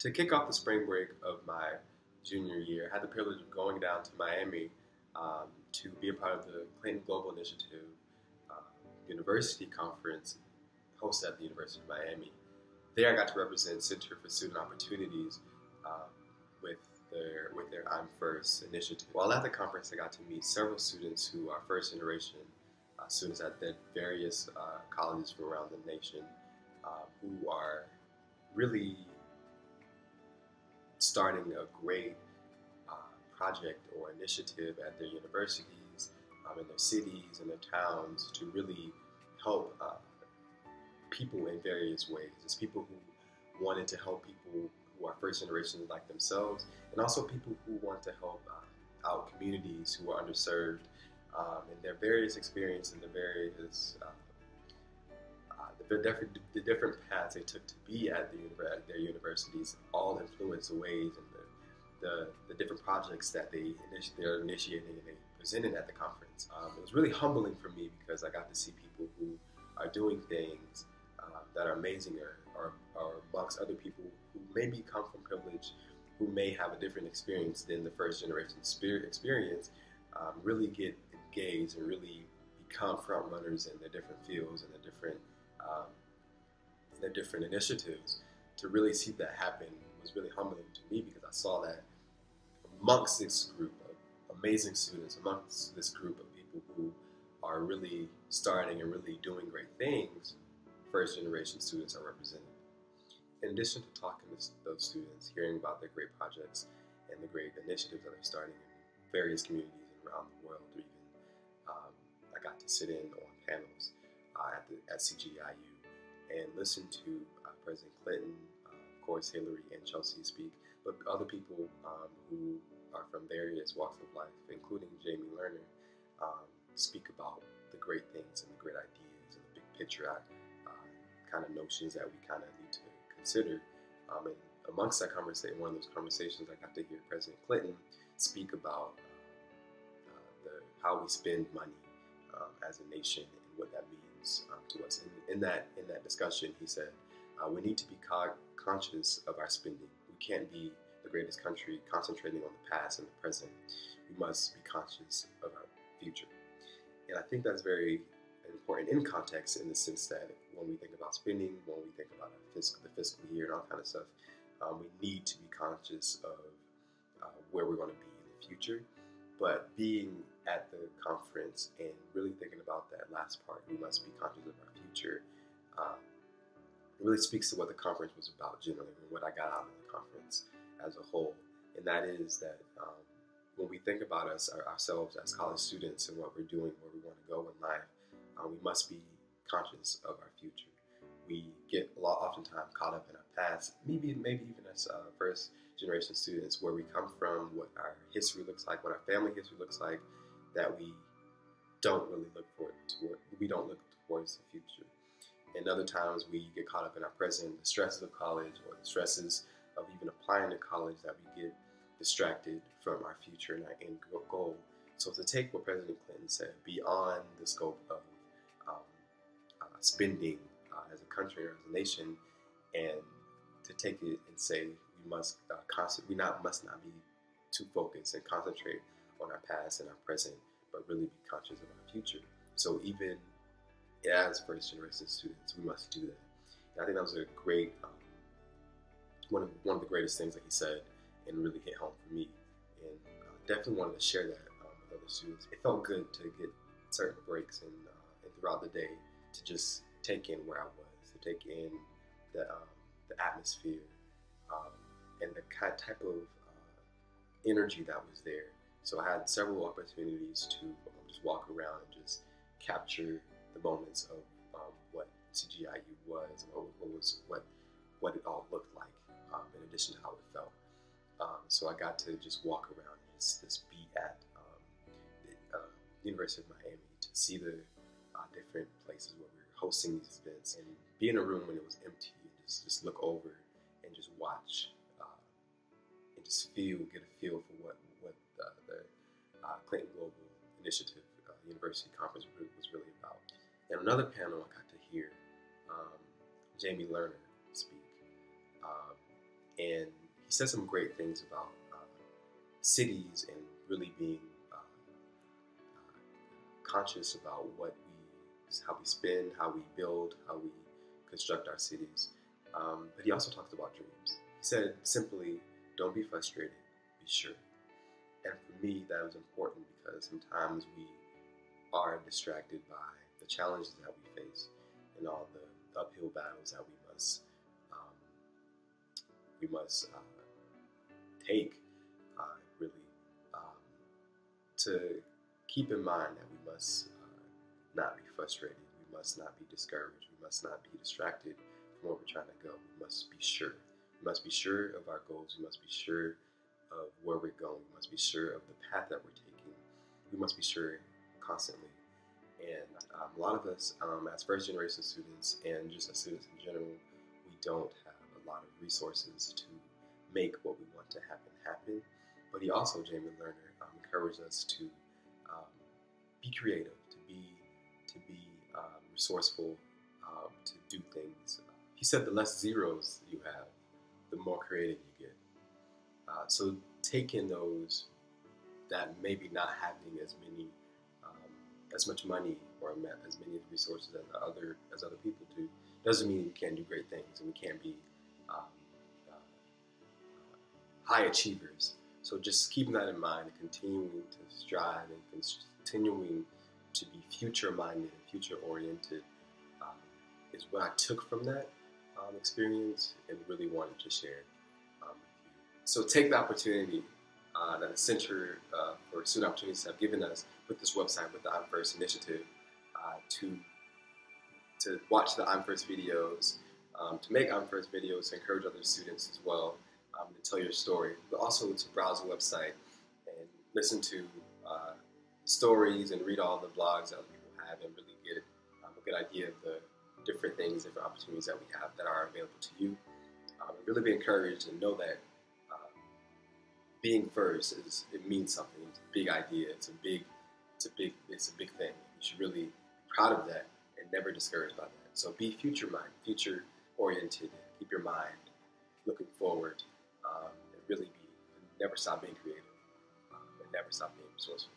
to kick off the spring break of my junior year, I had the privilege of going down to Miami um, to be a part of the Clinton Global Initiative uh, University Conference hosted at the University of Miami. There, I got to represent Center for Student Opportunities uh, with their with their I'm First initiative. While at the conference, I got to meet several students who are first generation uh, students at the various uh, colleges from around the nation uh, who are really starting a great uh, project or initiative at their universities, um, in their cities, in their towns to really help uh, people in various ways. It's people who wanted to help people who are first generation like themselves, and also people who want to help uh, out communities who are underserved um, and their various experiences and the various uh, uh, the different paths they took to be at, the, their universities all influence the ways and the, the, the different projects that they initi- they're initiating and they presented at the conference. Um, it was really humbling for me because I got to see people who are doing things uh, that are amazing or, or, or amongst other people who maybe come from privilege, who may have a different experience than the first generation spirit experience, um, really get engaged and really become front runners in their different fields and their different um, their different initiatives. To really see that happen was really humbling to me because I saw that amongst this group of amazing students, amongst this group of people who are really starting and really doing great things, first generation students are represented. In addition to talking to those students, hearing about their great projects and the great initiatives that are starting in various communities around the world, or even um, I got to sit in on panels uh, at, the, at CGIU and listen to uh, President Clinton, uh, of course, Hillary and Chelsea speak, but other people um, who are from various walks of life, including Jaime Lerner, um, speak about the great things and the great ideas and the big picture uh, kind of notions that we kind of need to consider. Um, and amongst that conversation, one of those conversations, I got to hear President Clinton speak about uh, the, how we spend money um, as a nation um, to us. And in that in that discussion, he said uh, we need to be co- conscious of our spending. We can't be the greatest country concentrating on the past and the present. We must be conscious of our future. And I think that's very important in context in the sense that when we think about spending, when we think about fiscal, the fiscal year and all kind of stuff, um, we need to be conscious of uh, where we're going to be in the future. But being at the conference and really thinking about that last part, we must be conscious of our future. Um, it really speaks to what the conference was about generally, and what I got out of the conference as a whole. And that is that um, when we think about us our, ourselves as college students and what we're doing, where we want to go in life, uh, we must be conscious of our future. We get a lot, oftentimes caught up in our past, maybe maybe even as uh, first generation of students, where we come from, what our history looks like, what our family history looks like, that we don't really look forward toward. We don't look towards the future. And other times we get caught up in our present, the stresses of college or the stresses of even applying to college, that we get distracted from our future and our end goal. So to take what President Clinton said beyond the scope of spending uh, as a country or as a nation, and to take it and say we must uh, we not must not be too focused and concentrate on our past and our present, but really be conscious of our future. So even as first generation students, we must do that. And I think that was a great um, one of one of the greatest things that he said, and really hit home for me. And uh, definitely wanted to share that um, with other students. It felt good to get certain breaks and, uh, and throughout the day to just take in where I was, to take in the, um, the atmosphere um, and the type of uh, energy that was there. So I had several opportunities to um, just walk around and just capture the moments of um, what CGIU was, and what, was what what it all looked like, um, in addition to how it felt. Um, so I got to just walk around and just, just be at the uh, University of Miami to see the different places where we were hosting these events and be in a room when it was empty and just, just look over and just watch uh, feel, get a feel for what, what the, the uh, Clinton Global Initiative uh, University Conference group was really about. And another panel I got to hear um, Jaime Lerner speak. Um, and he said some great things about uh, cities and really being uh, uh, conscious about what we, how we spend, how we build, how we construct our cities. Um, but he also talked about dreams. He said simply, don't be frustrated, be sure. And for me, that was important because sometimes we are distracted by the challenges that we face and all the uphill battles that we must um, we must uh, take uh, really um, to keep in mind that we must uh, not be frustrated, we must not be discouraged, we must not be distracted from where we're trying to go. We must be sure. We must be sure of our goals. We must be sure of where we're going. We must be sure of the path that we're taking. We must be sure constantly. And um, a lot of us, um, as first generation students and just as students in general, we don't have a lot of resources to make what we want to happen happen. But he also, Jaime Lerner, um, encouraged us to um, be creative, to be to be um, resourceful, um, to do things. He said the less zeros you have, the more creative you get. Uh, so taking those that maybe not having as many, um, as much money or as many resources as other as other people do, doesn't mean we can't do great things and we can't be um, uh, uh, high achievers. So just keeping that in mind and continuing to strive and continuing to be future minded future oriented um, is what I took from that um, experience and really wanted to share um. So take the opportunity uh, that the Center uh, for Student Opportunities have given us with this website, with the I'm First initiative, uh, to to watch the I'm First videos, um, to make I'm First videos, to encourage other students as well, um, to tell your story, but also to browse the website and listen to uh, stories and read all the blogs that other people have and really get um, a good idea of the different things, different opportunities that we have that are available to you. Um, really be encouraged and know that uh, being first is it means something. It's a big idea. It's a big, it's a big, it's a big thing. You should really be proud of that and never discouraged by that. So be future minded, future oriented. Keep your mind looking forward, um, and really be never stop being creative, um, and never stop being resourceful.